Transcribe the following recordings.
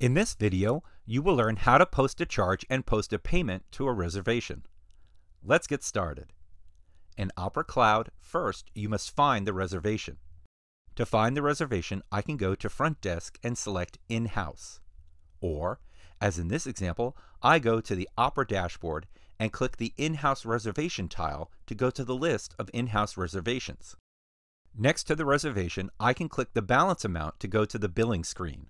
In this video, you will learn how to post a charge and post a payment to a reservation. Let's get started. In Opera Cloud, first you must find the reservation. To find the reservation, I can go to Front Desk and select In-House. Or, as in this example, I go to the Opera dashboard and click the In-House Reservation tile to go to the list of in-house reservations. Next to the reservation, I can click the balance amount to go to the billing screen.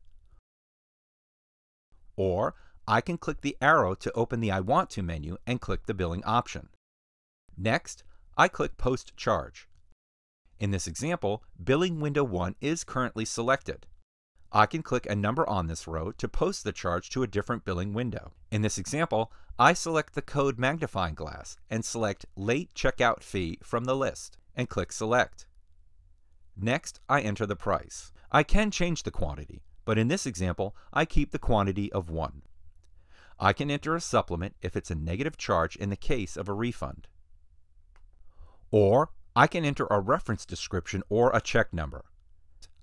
Or I can click the arrow to open the I Want To menu and click the billing option. Next, I click Post Charge. In this example, billing window 1 is currently selected. I can click a number on this row to post the charge to a different billing window. In this example, I select the code magnifying glass and select Late Checkout Fee from the list and click Select. Next, I enter the price. I can change the quantity, but in this example, I keep the quantity of 1. I can enter a supplement if it's a negative charge in the case of a refund. Or I can enter a reference description or a check number.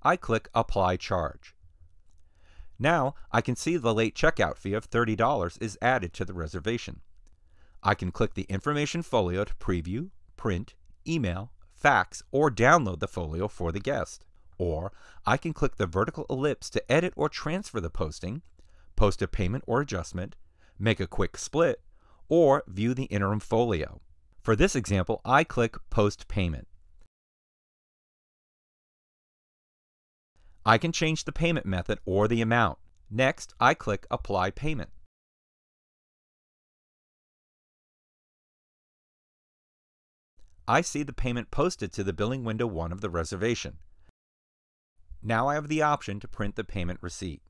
I click Apply Charge. Now I can see the late checkout fee of $30 is added to the reservation. I can click the information folio to preview, print, email, fax, or download the folio for the guest. Or I can click the vertical ellipse to edit or transfer the posting, post a payment or adjustment, make a quick split, or view the interim folio. For this example, I click Post Payment. I can change the payment method or the amount. Next, I click Apply Payment. I see the payment posted to the billing window 1 of the reservation. Now I have the option to print the payment receipt.